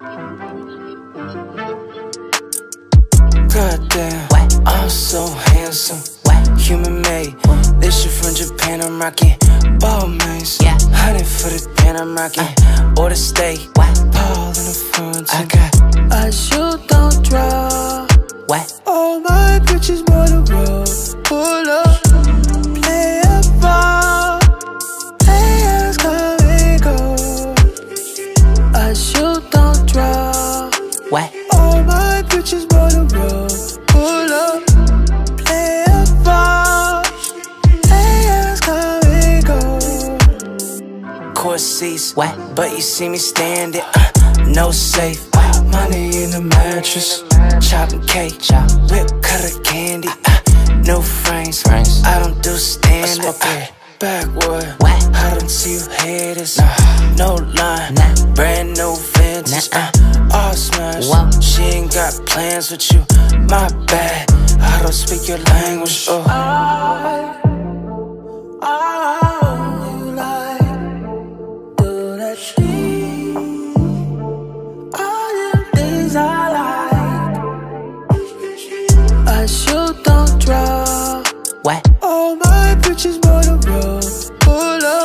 Goddamn, I'm so handsome. What? Human made. This shit from Japan, I'm rocking. Balmains. Yeah. Honey for the pen, I'm rocking. Or the steak. What? Paul in the front. I got. I shoot, don't draw. What? All my bitches wanna roll. Pull up. Court seats. What? But you see me standing. Uh, no safe. Money in the mattress. Chopping cake. Chop. Whip cutter candy. Uh, no frames. Frames. I don't do stand up. Smoke. Backward. What? I don't see you haters. No line. Nah. Brand new vintage. Nah. Uh, all smash. Whoa. She ain't got plans with you. My bad. I don't speak your language. Oh. Shoot, don't draw. What? All my bitches wanna roll. Pull up.